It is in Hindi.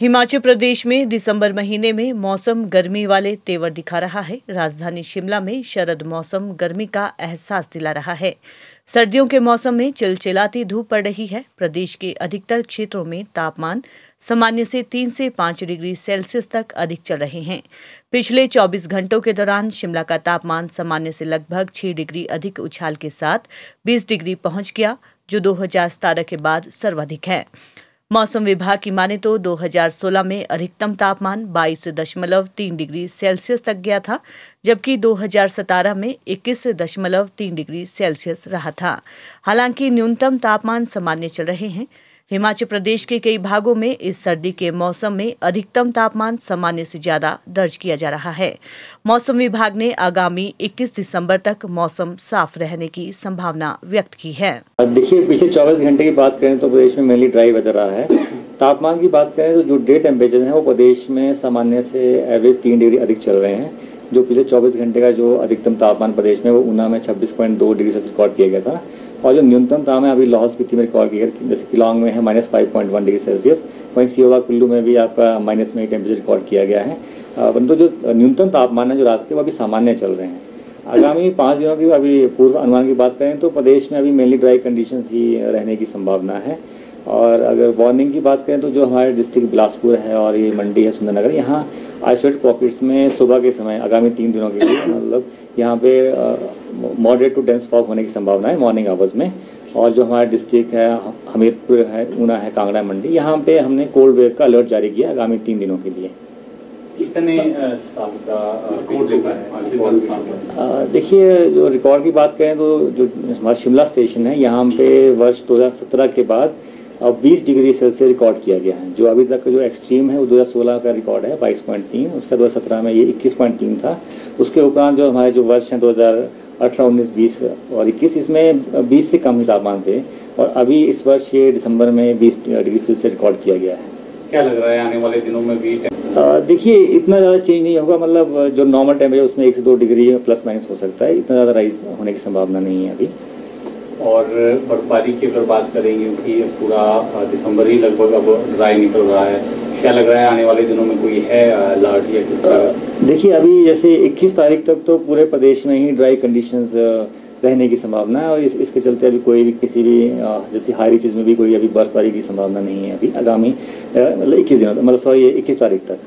हिमाचल प्रदेश में दिसंबर महीने में मौसम गर्मी वाले तेवर दिखा रहा है। राजधानी शिमला में शरद मौसम गर्मी का एहसास दिला रहा है। सर्दियों के मौसम में चिलचिलाती धूप पड़ रही है। प्रदेश के अधिकतर क्षेत्रों में तापमान सामान्य से तीन से पाँच डिग्री सेल्सियस तक अधिक चल रहे हैं। पिछले 24 घंटों के दौरान शिमला का तापमान सामान्य से लगभग 6 डिग्री अधिक उछाल के साथ 20 डिग्री पहुँच गया, जो दो के बाद सर्वाधिक है। मौसम विभाग की माने तो 2016 में अधिकतम तापमान 22.3 डिग्री सेल्सियस तक गया था, जबकि 2017 में 21.3 डिग्री सेल्सियस रहा था। हालाँकि न्यूनतम तापमान सामान्य चल रहे हैं हिमाचल प्रदेश के कई भागों में इस सर्दी के मौसम में अधिकतम तापमान सामान्य से ज़्यादा दर्ज किया जा रहा है। मौसम विभाग ने आगामी 21 दिसंबर तक मौसम साफ़ रहने की संभावना व्यक्त की है। देखिए, पिछले 24 घंटे की बात करें तो प्रदेश में मेनली ड्राई वेदर रहा है। तापमान की बात करें तो जो डे टेम्परेचर हैं वो प्रदेश में सामान्य से एवरेज तीन डिग्री अधिक चल रहे हैं, जो पिछले 24 घंटे का जो अधिकतम तापमान प्रदेश में वो ऊना में 26.2 डिग्री सेल्सियस रिकॉर्ड किया गया था। और जो न्यूनतम तापमान है अभी लाहौल स्पीति में रिकॉर्ड किया जैसे किलोंग में है minus five point one degree Celsius वहीं सियोवा कुल्लू में भी आपका माइनस में टेम्परेचर रिकॉर्ड किया गया है। परंतु जो न्यूनतम तापमान है, जो रात के, वो अभी सामान्य चल रहे हैं। आगामी पाँच दिनों की अभी पूर्व अनुमान की बात करें तो प्रदेश में अभी मेनली ड्राई कंडीशन ही रहने की संभावना है। और अगर वार्निंग की बात करें तो जो हमारे डिस्ट्रिक्ट बिलासपुर है और ये मंडी है, सुंदरनगर, यहाँ आइसोलेट पॉकेट्स में सुबह के समय आगामी तीन दिनों के लिए मतलब यहाँ पे मॉडरेट टू डेंस फॉग होने की संभावना है मॉर्निंग आवर्स में। और जो हमारा डिस्ट्रिक्ट है हमीरपुर है ऊना है कांगड़ा मंडी यहाँ पे हमने कोल्ड वेव का अलर्ट जारी किया आगामी तीन दिनों के लिए। कितने साल का देखिए जो रिकॉर्ड की बात करें तो जो हमारा शिमला स्टेशन है यहाँ पे वर्ष 2017 के बाद अब 20 डिग्री सेल्सियस रिकॉर्ड किया गया है। जो अभी तक जो एक्सट्रीम है वो 2016 का रिकॉर्ड है 22.3 उसका 2017 में ये 21.3 था। उसके उपरांत जो हमारे जो वर्ष हैं 2018 उन्नीस बीस और इक्कीस इसमें 20 से कम ही तापमान थे और अभी इस वर्ष ये दिसंबर में 20 डिग्री सेल्सियस रिकॉर्ड किया गया है। क्या लग रहा है आने वाले दिनों में भी देखिए इतना ज़्यादा चेंज नहीं होगा मतलब जो नॉर्मल टेम्परेचर उसमें एक से दो डिग्री प्लस माइनस हो सकता है। इतना ज़्यादा राइज होने की संभावना नहीं है अभी। और बर्फबारी की अगर बात करेंगे क्योंकि पूरा दिसंबर ही लगभग अब ड्राई निकल रहा है। क्या लग रहा है आने वाले दिनों में कोई है अलर्ट या किस तरह? देखिए अभी जैसे 21 तारीख तक तो पूरे प्रदेश में ही ड्राई कंडीशंस रहने की संभावना है और इस, इसके चलते अभी कोई भी किसी भी जैसे हारी चीज़ में भी कोई अभी बर्फबारी की संभावना नहीं है अभी आगामी मतलब इक्कीस दिनों मतलब सॉरी इक्कीस तारीख तक।